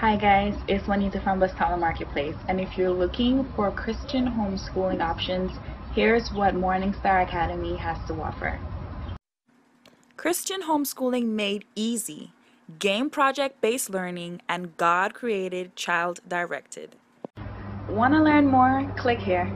Hi guys, it's Juanita from Buzztala Marketplace, and if you're looking for Christian homeschooling options, here's what Morningstar Academy has to offer. Christian homeschooling made easy, game project based learning, and God created child directed. Want to learn more? Click here.